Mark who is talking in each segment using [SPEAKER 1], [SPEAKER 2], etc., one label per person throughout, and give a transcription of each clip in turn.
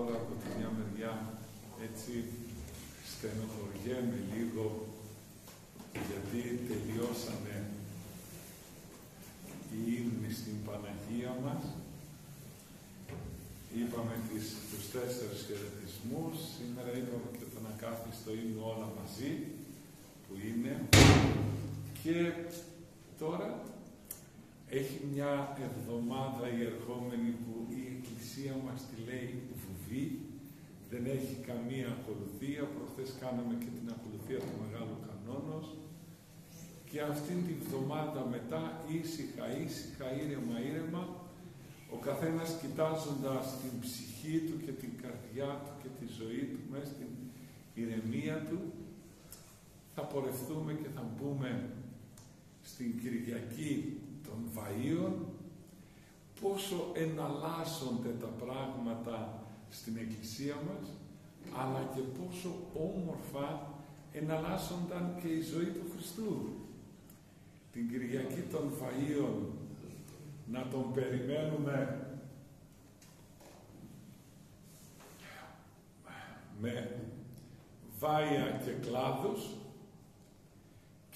[SPEAKER 1] τώρα από τη μια μεριά έτσι στενοχωριέμαι λίγο γιατί τελειώσαμε οι ύμνοι στην Παναγία μας. Είπαμε τις, τους τέσσερις χαιρετισμούς. Σήμερα είπαμε και τον ακάθιστο ύμνο όλα μαζί που είναι. Και τώρα έχει μια εβδομάδα η ερχόμενη που η Εκκλησία μας τη λέει βουβή, δεν έχει καμία ακολουθία. Προχθές κάναμε και την ακολουθία του Μεγάλου Κανόνος. Και αυτήν την εβδομάδα μετά ήσυχα, ήσυχα, ήρεμα, ήρεμα, ο καθένας κοιτάζοντας την ψυχή του και την καρδιά του και τη ζωή του μέσα στην ηρεμία του, θα πορευτούμε και θα μπούμε στην Κυριακή των Βαΐων πόσο εναλλάσσονται τα πράγματα στην Εκκλησία μας αλλά και πόσο όμορφα εναλλάσσονταν και η ζωή του Χριστού. Την Κυριακή των Βαΐων να τον περιμένουμε με βάια και κλάδους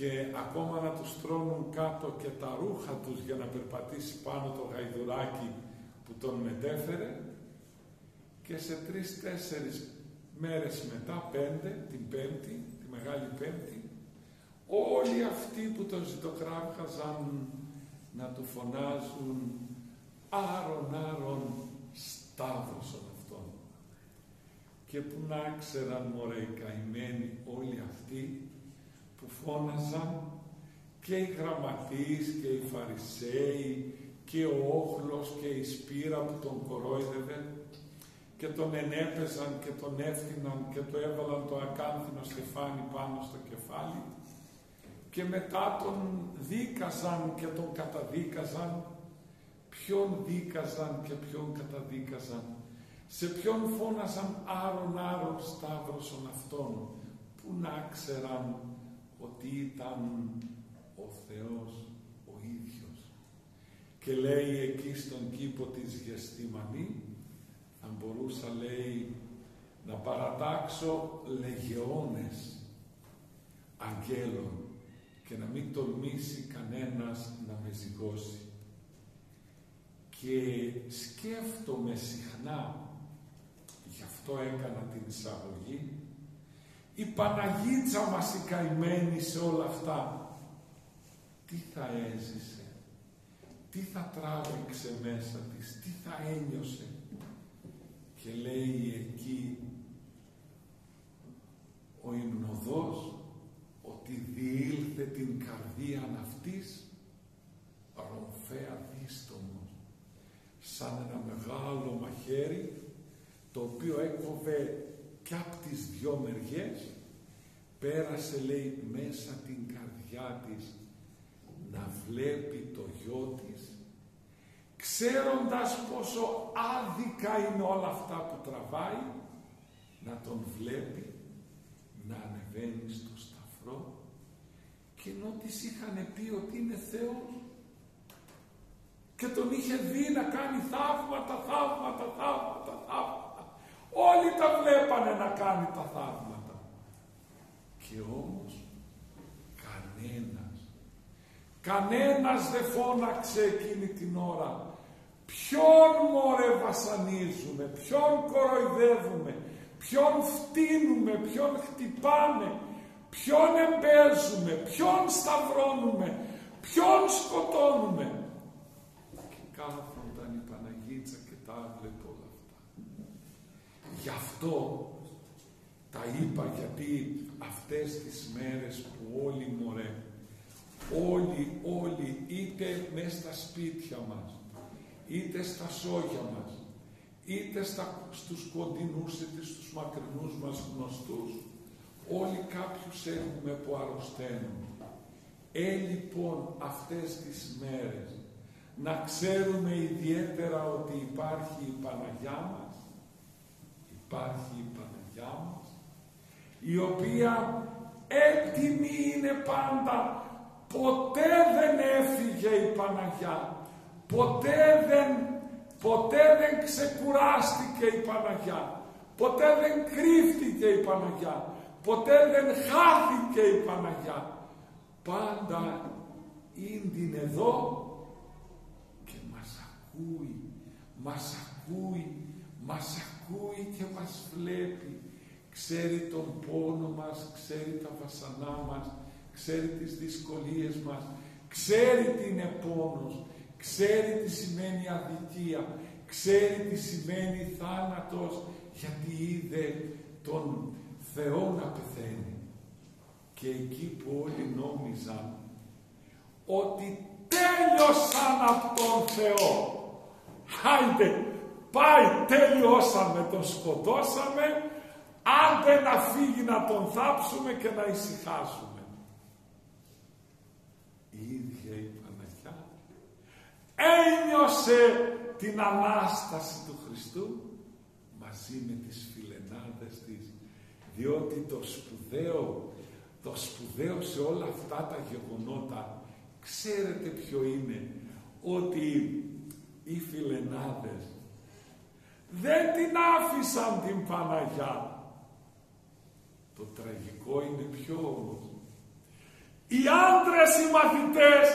[SPEAKER 1] και ακόμα να τους τρώνουν κάτω και τα ρούχα τους για να περπατήσει πάνω το γαϊδουράκι που τον μετέφερε και σε τρεις-τέσσερις μέρες μετά, πέντε, την πέμπτη, τη Μεγάλη Πέμπτη, όλοι αυτοί που τον ζητοκράβχαζαν να του φωνάζουν άρον άρον σταύρωσον αυτόν. Και που να ξέραν μωρέ οι καημένοι όλοι αυτοί που φώναζαν και οι γραμματείς και οι φαρισαίοι και ο όχλος και η σπήρα που τον κορόιδευε και τον ενέπεζαν και τον έφτιαναν και το έβαλαν το ακάνθινο στεφάνι πάνω στο κεφάλι και μετά τον δίκαζαν και τον καταδίκαζαν. Ποιον δίκαζαν και ποιον καταδίκαζαν. Σε ποιον φώναζαν άρον άρον σταύρωσον αυτόν που να ξέραν ότι ήταν ο Θεός ο ίδιος. Και λέει εκεί στον κήπο της Γεστημανή, θα μπορούσα λέει να παρατάξω λεγεώνες αγγέλων και να μην τολμήσει κανένας να με ζυγώσει. Και σκέφτομαι συχνά, γι' αυτό έκανα την εισαγωγή, η Παναγίτσα μας η καημένη σε όλα αυτά, τι θα έζησε, τι θα τράβηξε μέσα της, τι θα ένιωσε. Και λέει εκεί ο υμνοδός ότι διήλθε την καρδία αυτής ρομφαία δίστομος σαν ένα μεγάλο μαχαίρι το οποίο έκοβε και από τις δυο μεριές πέρασε λέει μέσα την καρδιά της να βλέπει το γιο της ξέροντας πόσο άδικα είναι όλα αυτά που τραβάει να τον βλέπει να ανεβαίνει στο σταυρό και ενώ της είχαν πει ότι είναι Θεός και τον είχε δει να κάνει θαύματα, θαύματα, θαύματα, θαύματα Όλοι τα βλέπανε να κάνει τα θαύματα. Και όμως κανένας, κανένας δεν φώναξε εκείνη την ώρα ποιον μωρέ βασανίζουμε, ποιον κοροϊδεύουμε, ποιον φτύνουμε, ποιον χτυπάμε, ποιον εμπέζουμε, ποιον σταυρώνουμε, ποιον σκοτώνουμε. Και κάθονταν η Παναγίτσα και τα βλέπω Γι' αυτό τα είπα γιατί αυτές τις μέρες που όλοι μωρέ, όλοι, όλοι, είτε μέσα στα σπίτια μας, είτε στα σόγια μας, είτε στα, στους κοντινούς είτε στους μακρινούς μας γνωστούς, όλοι κάποιους έχουμε που αρρωσταίνουν. Ε, λοιπόν, αυτές τις μέρες να ξέρουμε ιδιαίτερα ότι υπάρχει η Παναγιά μας υπάρχει η Παναγιά μας, η οποία έτοιμη είναι πάντα, ποτέ δεν έφυγε η Παναγιά, ποτέ δεν Ποτέ δεν ξεκουράστηκε η Παναγιά. Ποτέ δεν κρύφτηκε η Παναγιά. Ποτέ δεν χάθηκε η Παναγιά. Πάντα είναι εδώ και μας ακούει, μας ακούει, μας ακούει και μας βλέπει. Ξέρει τον πόνο μας, ξέρει τα βασανά μας, ξέρει τις δυσκολίες μας, ξέρει τι είναι πόνος, ξέρει τι σημαίνει αδικία, ξέρει τι σημαίνει θάνατος, γιατί είδε τον Θεό να πεθαίνει. Και εκεί που όλοι νόμιζαν ότι τέλειωσαν από τον Θεό. Χάιντε, πάει, τέλειώσαμε, τον σκοτώσαμε, άντε να φύγει να τον θάψουμε και να ησυχάσουμε. Η ίδια η Παναγιά ένιωσε την Ανάσταση του Χριστού μαζί με τις φιλενάδες της διότι το σπουδαίο το σπουδαίο σε όλα αυτά τα γεγονότα ξέρετε ποιο είναι ότι οι φιλενάδες δεν την άφησαν την Παναγιά. Το τραγικό είναι πιο όμως οι άντρες οι μαθητές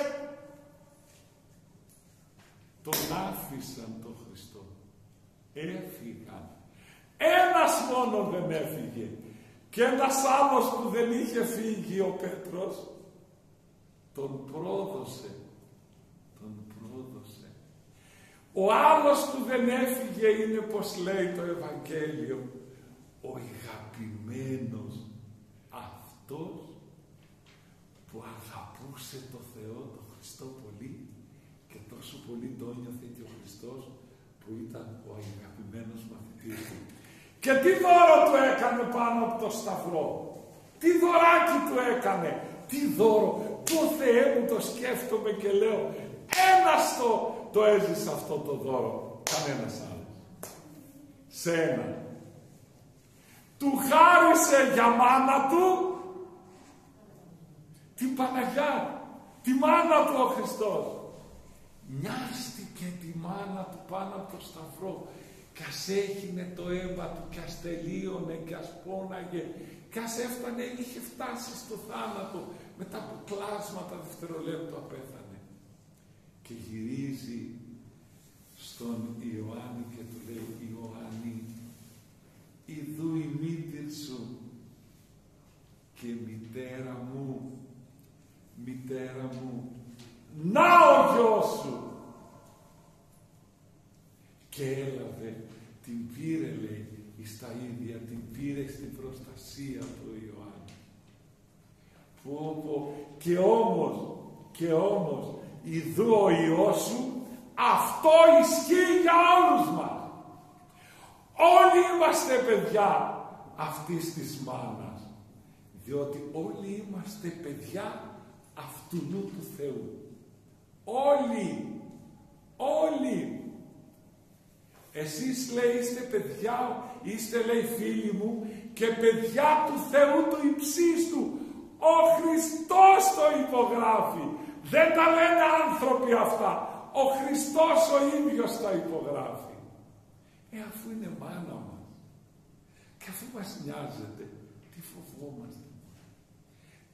[SPEAKER 1] τον άφησαν τον Χριστό. Έφυγαν. Ένας μόνο δεν έφυγε. Και ένας άλλος που δεν είχε φύγει ο Πέτρος τον πρόδωσε. Τον πρόδωσε. Ο άλλος που δεν έφυγε είναι πως λέει το Ευαγγέλιο ο αγαπημένος αυτός που αγαπούσε το Θεό, το Χριστό πολύ και τόσο πολύ το νιώθε και ο Χριστός που ήταν ο αγαπημένος μαθητής του. Και τι δώρο του έκανε πάνω από το σταυρό; Τι δωράκι του έκανε; Τι δώρο; Το Θεέ μου το σκέφτομαι και λέω ένας το, το έζησε αυτό το δώρο. Κανένας άλλος. Σε ένα. Του χάρισε για μάνα του την Παναγιά. Τη μάνα του ο Χριστός. Νοιάστηκε τη μάνα του πάνω από το σταυρό κι ας έγινε το αίμα του, κι ας τελείωνε, κι ας πόναγε, κι ας έφτανε, είχε φτάσει στο θάνατο, μετά από κλάσματα δευτερολέπτου απέθανε. Και γυρίζει στον Ιωάννη και του λέει, Ιωάννη, ιδού η μύτη σου και μητέρα μου, μητέρα μου, να ο γιος σου και έλαβε, την πήρε λέει στα ίδια, την πήρε στην προστασία του Ιωάννη. Που πω, και όμως, και όμως, ιδού ο Υιός σου, αυτό ισχύει για όλους μας. Όλοι είμαστε παιδιά αυτής της μάνας. Διότι όλοι είμαστε παιδιά αυτού του Θεού. Όλοι, όλοι εσείς λέει είστε παιδιά, είστε λέει φίλοι μου και παιδιά του Θεού του υψίστου. Ο Χριστός το υπογράφει. Δεν τα λένε άνθρωποι αυτά. Ο Χριστός ο ίδιος τα υπογράφει. Ε, αφού είναι μάνα μας και αφού μας νοιάζεται, τι φοβόμαστε.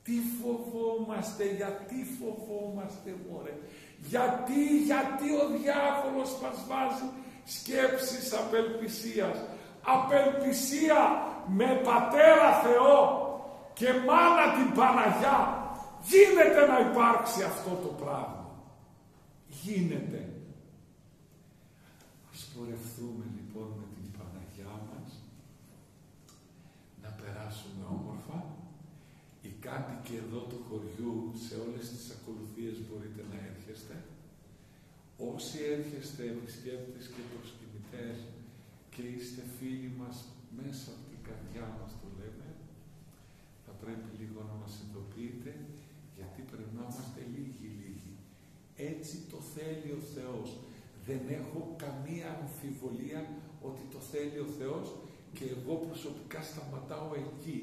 [SPEAKER 1] Τι φοβόμαστε, γιατί φοβόμαστε μωρέ. Γιατί, γιατί ο διάβολος μας βάζει σκέψεις απελπισίας. Απελπισία με πατέρα Θεό και μάνα την Παναγιά. Γίνεται να υπάρξει αυτό το πράγμα. Γίνεται. Ας πορευθούμε λοιπόν με την Παναγιά μας να περάσουμε όμορφα. Οι κάτοικοι εδώ του χωριού σε όλες τις ακολουθίες μπορείτε να έρχεστε. Όσοι έρχεστε επισκέπτες και προσκυνητές και είστε φίλοι μας μέσα από την καρδιά μας το λέμε, θα πρέπει λίγο να μας ειδοποιείτε γιατί πρέπει να είμαστε λίγοι λίγοι. Έτσι το θέλει ο Θεός. Δεν έχω καμία αμφιβολία ότι το θέλει ο Θεός και εγώ προσωπικά σταματάω εκεί.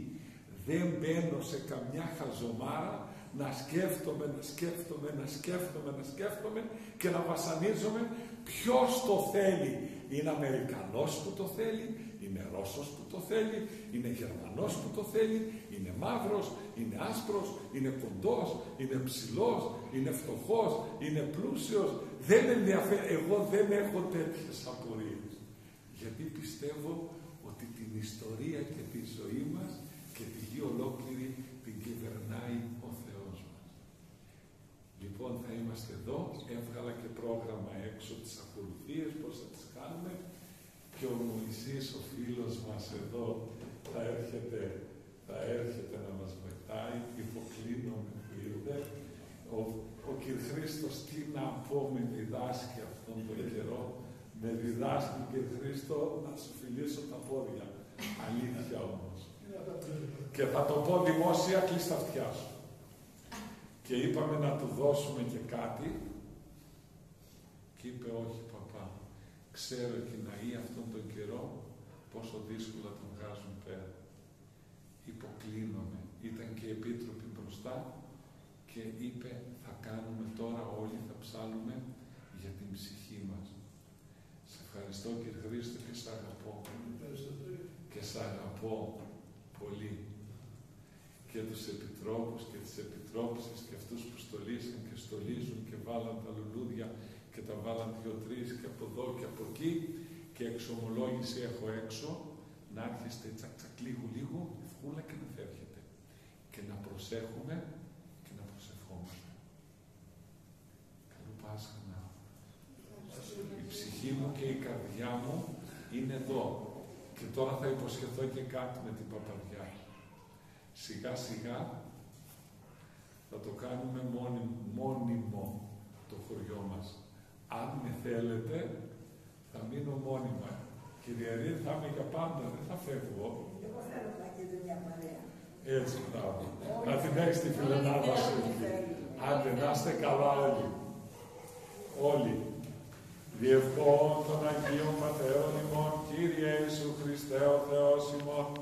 [SPEAKER 1] Δεν μπαίνω σε καμιά χαζομάρα να σκέφτομαι, να σκέφτομαι, να σκέφτομαι, να σκέφτομαι και να βασανίζομαι Ποιος το θέλει; Είναι Αμερικανός που το θέλει, είναι Ρώσος που το θέλει, είναι Γερμανός που το θέλει, είναι μαύρος, είναι άσπρος, είναι κοντός, είναι ψηλός, είναι φτωχός, είναι πλούσιος. Δεν ενδιαφέρει. Εγώ δεν έχω τέτοιες απορίες. Γιατί πιστεύω ότι την ιστορία και τη ζωή μας και τη γη ολόκληρη την κυβερνάει ο Θεός μας. Λοιπόν θα είμαστε εδώ, έβγαλα και πρόγραμμα έξω τις ακολουθίες, πώς θα τις κάνουμε και ο Μωυσής, ο φίλος μας εδώ, θα έρχεται, θα έρχεται να μας βοηθάει, υποκλίνομαι που ήρθε. Ο, ο κ. Χρήστος τι να πω με διδάσκει αυτόν τον καιρό, με διδάσκει κ. Χρήστο να σου φιλήσω τα πόδια. Αλήθεια όμως. Και θα το πω δημόσια, κλείσει τα αυτιά σου. Και είπαμε να του δώσουμε και κάτι και είπε όχι παπά. Ξέρω και να ή αυτόν τον καιρό πόσο δύσκολα τον βγάζουν πέρα. Υποκλίνομαι. Ήταν και επίτροποι μπροστά και είπε θα κάνουμε τώρα όλοι θα ψάλουμε για την ψυχή μας. Σε ευχαριστώ κύριε Χρήστο και σ' αγαπώ. Και σ' αγαπώ πολύ. Και τους επιτρόπους και τις επιτρόψεις και αυτούς που στολίσαν και στολίζουν και βάλαν τα λουλούδια και τα βάλαν δύο-τρεις και από εδώ και από εκεί και εξομολόγηση έχω έξω να έρχεστε τσακ τσακ λίγο λίγο ευχούλα και να φεύγετε και να προσέχουμε και να προσευχόμαστε. Καλό Πάσχα να η ψυχή μου και η καρδιά μου είναι εδώ και τώρα θα υποσχεθώ και κάτι με την παπαδιά. Σιγά σιγά θα το κάνουμε μόνιμο, μόνιμο το χωριό μας. Αν με θέλετε, θα μείνω μόνιμα. Κύριε Ρή, θα είμαι για πάντα, δεν θα φεύγω.
[SPEAKER 2] Εγώ θέλω να γίνει μια παρέα.
[SPEAKER 1] Έτσι, μπράβο. Να την έχεις τη φιλενάδα σου εκεί. Άντε, να είστε καλά όλοι. Όλοι. Διευχών των Αγίων Πατέρων ημών, Κύριε Θεό Θεόσιμο,